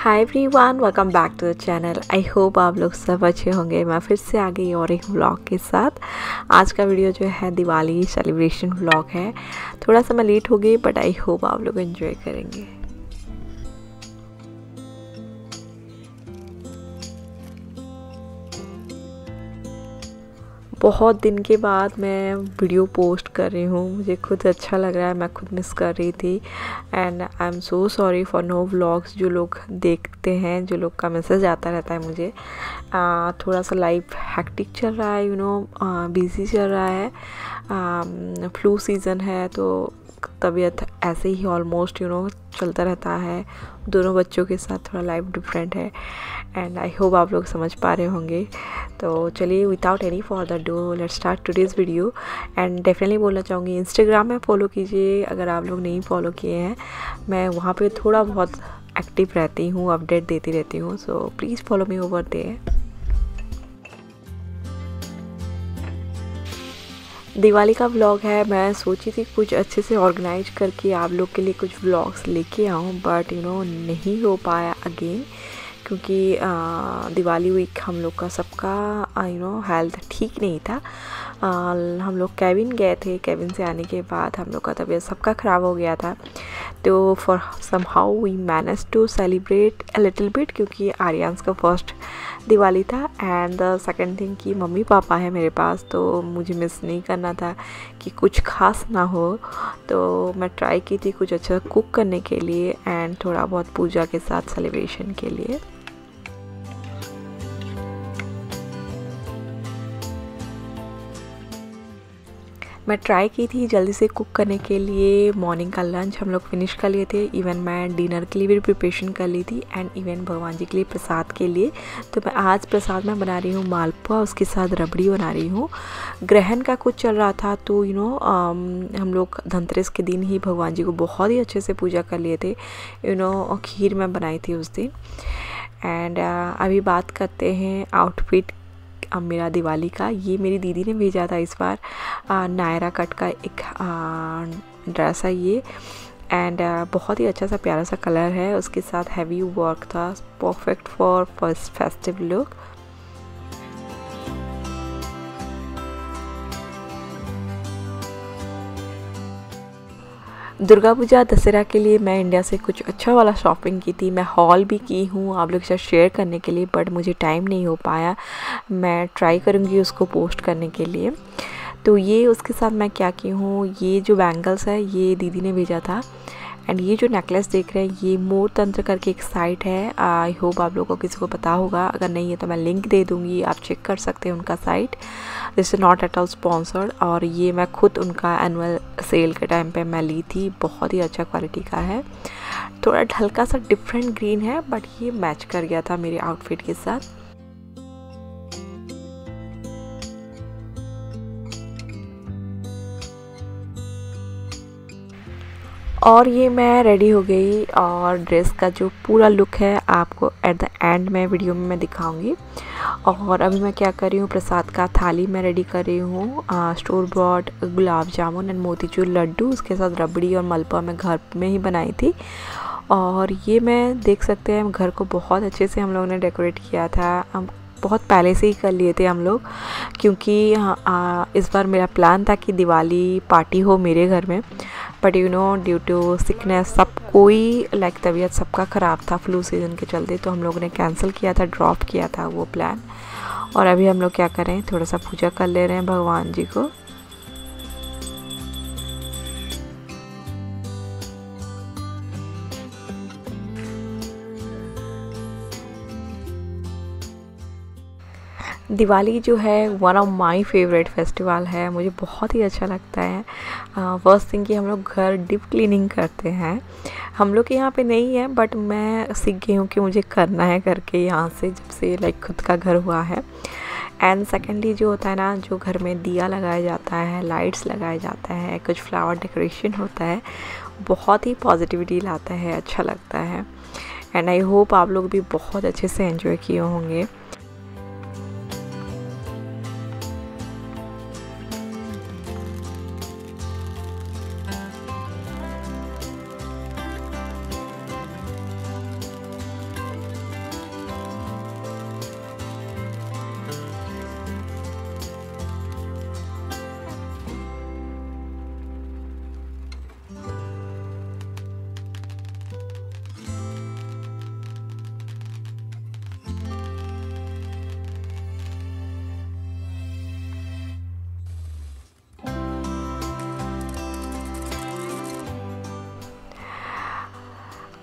Hi everyone welcome back to the channel I hope आप लोग सब अच्छे होंगे। मैं फिर से आ गई और एक व्लॉग के साथ। आज का वीडियो जो है दिवाली सेलिब्रेशन व्लॉग है। थोड़ा सा मैं लेट हो गई बट आई होप आप लोग इन्जॉय करेंगे। बहुत दिन के बाद मैं वीडियो पोस्ट कर रही हूँ। मुझे खुद अच्छा लग रहा है मैं खुद मिस कर रही थी। And I am so sorry for no vlogs जो लोग देखते हैं जो लोग का मैसेज आता रहता है मुझे। आ, थोड़ा सा लाइफ हैक्टिक चल रहा है यू नो बिज़ी चल रहा है। फ्लू सीज़न है तो तबीयत ऐसे ही ऑलमोस्ट यू नो चलता रहता है। दोनों बच्चों के साथ थोड़ा लाइफ डिफरेंट है। एंड आई होप आप लोग समझ पा रहे होंगे। तो चलिए without any further ado let start today's video and definitely बोलना चाहूँगी इंस्टाग्राम में फॉलो कीजिए। अगर आप लोग नहीं फॉलो किए हैं, मैं वहाँ पे थोड़ा बहुत एक्टिव रहती हूँ अपडेट देती रहती हूँ। So please follow me over there Diwali का व्लॉग है, मैं सोची थी कुछ अच्छे से ऑर्गेनाइज करके आप लोग के लिए कुछ व्लॉग्स लेके आऊँ बट यू नो नहीं हो पाया अगेन क्योंकि दिवाली वीक हम लोग का सबका यू नो हेल्थ ठीक नहीं था। हम लोग कैबिन गए थे। कैबिन से आने के बाद हम लोग का तबीयत सबका ख़राब हो गया था। तो for somehow we manage to celebrate a little bit क्योंकि आर्यंस का फ़र्स्ट दिवाली था एंड द सेकेंड थिंग कि मम्मी पापा है मेरे पास तो मुझे मिस नहीं करना था कि कुछ खास ना हो। तो मैं ट्राई की थी कुछ अच्छा कुक करने के लिए एंड थोड़ा बहुत पूजा के साथ सेलिब्रेशन के लिए। मैं ट्राई की थी जल्दी से कुक करने के लिए। मॉर्निंग का लंच हम लोग फिनिश कर लिए थे। इवन मैं डिनर के लिए भी प्रिपरेशन कर ली थी एंड इवन भगवान जी के लिए प्रसाद के लिए। तो मैं आज प्रसाद में बना रही हूँ मालपुआ उसके साथ रबड़ी बना रही हूँ। ग्रहण का कुछ चल रहा था तो यू नो हम लोग धनतेरस के दिन ही भगवान जी को बहुत ही अच्छे से पूजा कर लिए थे। यू नो खीर मैं बनाई थी उस दिन। एंड uh, अभी बात करते हैं आउटफिट अब मेरा दिवाली का, ये मेरी दीदी ने भेजा था इस बार। नायरा कट का एक ड्रेस है ये। एंड बहुत ही अच्छा सा प्यारा सा कलर है। उसके साथ हैवी वर्क था। Perfect for first festive look Durga Puja Dussehra के लिए मैं इंडिया से कुछ अच्छा वाला शॉपिंग की थी। मैं हॉल भी की हूँ, आप लोग के साथ शेयर करने के लिए बट मुझे टाइम नहीं हो पाया। मैं ट्राई करूँगी उसको पोस्ट करने के लिए। तो ये उसके साथ मैं क्या की हूँ, ये जो बैंगल्स है, ये दीदी ने भेजा था। एंड ये जो नेकलेस देख रहे हैं, ये मोर तंत्र करके एक साइट है। आई होप आप लोगों को किसी को पता होगा। अगर नहीं है तो मैं लिंक दे दूँगी। आप चेक कर सकते हैं उनका site this is not at all sponsored और ये मैं खुद उनका एनुअल सेल के टाइम पे मैं ली थी। बहुत ही अच्छा क्वालिटी का है। थोड़ा हल्का सा डिफरेंट ग्रीन है बट ये मैच कर गया था मेरे आउटफिट के साथ। और ये मैं रेडी हो गई और ड्रेस का जो पूरा लुक है आपको एट द एंड में वीडियो में मैं दिखाऊँगी। और अभी मैं क्या कर रही हूँ, प्रसाद का थाली मैं रेडी कर रही हूँ store bought gulab jamun and motichoor laddu, उसके साथ रबड़ी और मलपा मैं घर में ही बनाई थी। और ये मैं देख सकते हैं, घर को बहुत अच्छे से हम लोगों ने डेकोरेट किया था। हम बहुत पहले से ही कर लिए थे हम लोग, क्योंकि इस बार मेरा प्लान था कि दिवाली पार्टी हो मेरे घर में। But you know due to sickness सब कोई लाइक तबीयत सबका ख़राब था फ्लू सीज़न के चलते तो हम लोगों ने कैंसिल किया था ड्रॉप किया था वो प्लान और अभी हम लोग क्या करें थोड़ा सा पूजा कर ले रहे हैं भगवान जी को। दिवाली जो है one of my favourite festival है। मुझे बहुत ही अच्छा लगता है। फ़र्स्ट थिंग कि हम लोग घर डिप क्लीनिंग करते हैं। हम लोग के यहाँ पे नहीं है बट मैं सीख गई हूँ कि मुझे करना है करके यहाँ से, जब से लाइक खुद का घर हुआ है। एंड सेकेंडली जो होता है ना, जो घर में दिया लगाया जाता है लाइट्स लगाया जाता है, कुछ फ्लावर डेकोरेशन होता है, बहुत ही पॉजिटिविटी लाता है अच्छा लगता है। एंड आई होप आप लोग भी बहुत अच्छे से एंजॉय किए होंगे।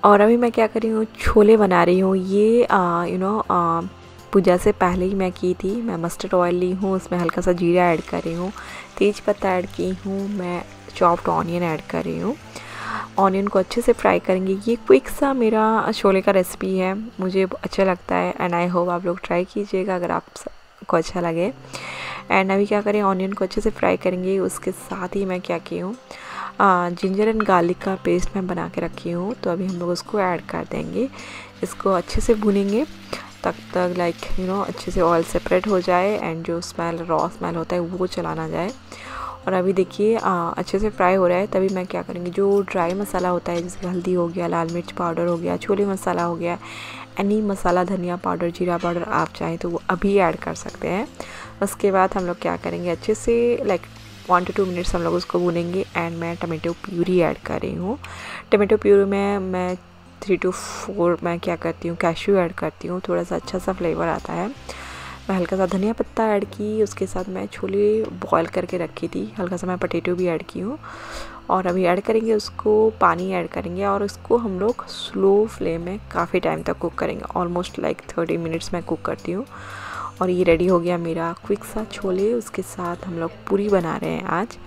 और अभी मैं क्या कर रही हूँ, छोले बना रही हूँ। ये यू नो पूजा से पहले ही मैं की थी। मैं मस्टर्ड ऑयल ली हूँ, उसमें हल्का सा जीरा ऐड कर रही हूँ। तेज पत्ता ऐड की हूँ, मैं चॉप्ड ऑनियन ऐड कर रही हूँ। ऑनियन को अच्छे से फ्राई करेंगे। ये क्विक सा मेरा छोले का रेसिपी है। मुझे अच्छा लगता है एंड आई होप आप लोग ट्राई कीजिएगा अगर आपको अच्छा लगे। एंड अभी क्या करें ऑनियन को अच्छे से फ्राई करेंगे। उसके साथ ही मैं क्या की हूँ जिंजर एंड गार्लिक का पेस्ट मैं बना के रखी हूँ। तो अभी हम लोग उसको ऐड कर देंगे। इसको अच्छे से भुनेंगे, तब तक लाइक यू नो अच्छे से ऑयल सेपरेट हो जाए। एंड जो स्मेल रॉ स्मेल होता है, वो चला ना जाए। और अभी देखिए अच्छे से फ्राई हो रहा है, तभी मैं क्या करूँगी? जो ड्राई मसाला होता है, जैसे हल्दी हो गया, लाल मिर्च पाउडर हो गया, छोले मसाला हो गया एनी मसाला, धनिया पाउडर जीरा पाउडर आप चाहें तो वो अभी ऐड कर सकते हैं। उसके बाद हम लोग क्या करेंगे? अच्छे से like one to two minutes हम लोग उसको भुनेंगे एंड मैं टमाटो प्यूरी ऐड कर रही हूँ। टमाटो प्यूरी में मैं थ्री टू फोर मैं क्या करती हूँ? कैश्यू ऐड करती हूँ, थोड़ा सा अच्छा सा फ्लेवर आता है। मैं हल्का सा धनिया पत्ता ऐड की, उसके साथ मैं छोले बॉयल करके रखी थी। हल्का सा मैं पटेटो भी ऐड की हूँ। और अभी ऐड करेंगे उसको, पानी ऐड करेंगे और उसको हम लोग स्लो फ्लेम में काफ़ी टाइम तक कुक करेंगे। ऑलमोस्ट लाइक थर्टी मिनट्स मैं कुक करती हूँ। और ये रेडी हो गया मेरा क्विक सा छोले। उसके साथ हम लोग पूरी बना रहे हैं आज।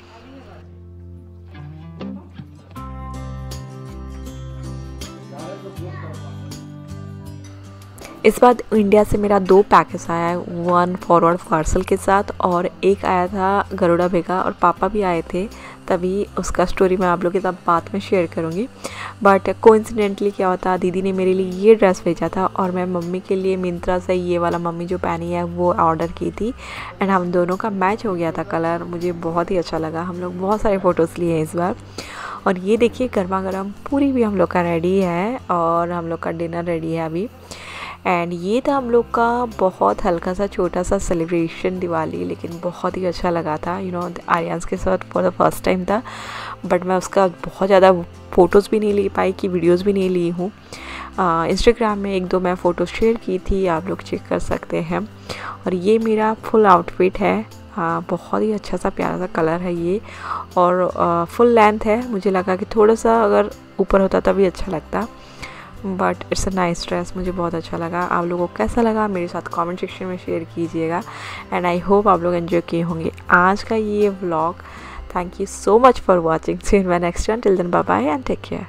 इस बार इंडिया से मेरा दो पैकेज आया है। वन फॉरवर्ड पार्सल के साथ और एक आया था गरुड़ा भेगा और पापा भी आए थे, तभी उसका स्टोरी मैं आप लोग के साथ बाद में शेयर करूँगी। बट कोइंसिडेंटली क्या होता, दीदी ने मेरे लिए ये ड्रेस भेजा था और मैं मम्मी के लिए मिंत्रा से ये वाला मम्मी जो पहनी है वो ऑर्डर की थी। एंड हम दोनों का मैच हो गया था कलर मुझे बहुत ही अच्छा लगा। हम लोग बहुत सारे फ़ोटोज़ लिए हैं इस बार। और ये देखिए गर्मा गर्म पूरी भी हम लोग का रेडी है और हम लोग का डिनर रेडी है अभी। एंड ये था हम लोग का बहुत हल्का सा छोटा सा सेलिब्रेशन दिवाली लेकिन बहुत ही अच्छा लगा था। यू नो आर्यंस के साथ फॉर द फ़र्स्ट टाइम था। बट मैं उसका बहुत ज़्यादा फ़ोटोज़ भी नहीं ले पाई कि वीडियोज़ भी नहीं ली हूँ। इंस्टाग्राम में एक दो मैं फ़ोटो शेयर की थी आप लोग चेक कर सकते हैं। और ये मेरा फुल आउटफिट है। हाँ बहुत ही अच्छा सा प्यारा सा कलर है ये। और आ, फुल लेंथ है। मुझे लगा कि थोड़ा सा अगर ऊपर होता तभी अच्छा लगता। But it's a nice dress मुझे बहुत अच्छा लगा। आप लोगों को कैसा लगा? मेरे साथ कमेंट सेक्शन में शेयर कीजिएगा। एंड आई होप आप लोग एंजॉय किए होंगे आज का ये vlog thank you so much for watching see my next till then bye and take care